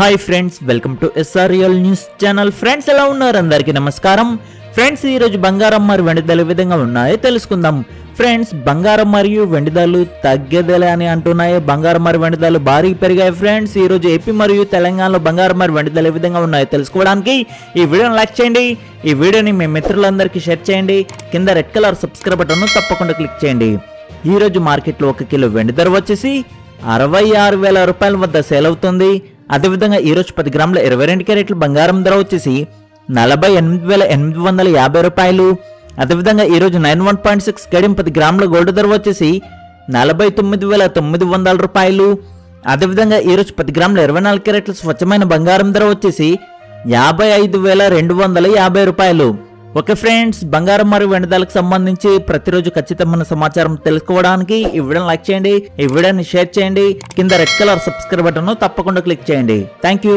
Hi friends welcome to SRL news channel friends ఎలా ఉన్నారు? అందరికీ నమస్కారం. ఫ్రెండ్స్ ఈరోజు బంగారం మరియు వెండి ధరలు విధంగా ఉన్నాయో తెలుసుకుందాం. ఫ్రెండ్స్ బంగారం మరియు వెండి ధరలు తగ్గేదేలే అని అంటున్నాయి. బంగారం మరియు వెండి ధరలు భారీ పెరిగాయి. ఫ్రెండ్స్ ఈరోజు ఏపీ మరియు తెలంగాణలో బంగారం మరియు వెండి ధరలు ఏ విధంగా ఉన్నాయో తెలుసుకోవడానికి ఈ వీడియోని లైక్ చేయండి. ఈ వీడియోని మీ మిత్రులందరికీ షేర్ చేయండి. కింద రెడ్ కలర్ సబ్స్క్రైబ్ బటన్ను తప్పకుండా క్లిక్ చేయండి. ఈరోజు మార్కెట్లో ఒక కిలో వెండి ధర వచ్చేసి అరవై ఆరు వేల రూపాయల వద్ద సేల్ అవుతుంది. అదేవిధంగా ఈ రోజు పది గ్రాముల ఇరవై రెండు క్యారెట్ల బంగారం ధర వచ్చేసి నలభై ఎనిమిది వేల ఎనిమిది వందల యాభై రూపాయలు. అదేవిధంగా ఈరోజు నైన్ వన్ పాయింట్ సిక్స్ గడియం పది గ్రాముల గోల్డ్ ధర వచ్చేసి నలభై తొమ్మిది వేల తొమ్మిది వందల రూపాయలు. అదేవిధంగా ఈ రోజు పది గ్రాముల ఇరవై నాలుగు క్యారెట్ల స్వచ్ఛమైన బంగారం ధర వచ్చేసి యాభై ఐదు వేల రెండు వందల యాభై రూపాయలు. ఓకే ఫ్రెండ్స్ బంగారం మరియు వెండిదాలకు సంబంధించి ప్రతిరోజు ఖచ్చితమైన సమాచారం తెలుసుకోవడానికి ఈ వీడియోని లైక్ చేయండి ఈ వీడియోని షేర్ చేయండి కింద రెడ్ కలర్ సబ్స్క్రైబ్ బటన్ తప్పకుండా క్లిక్ చేయండి. Thank you.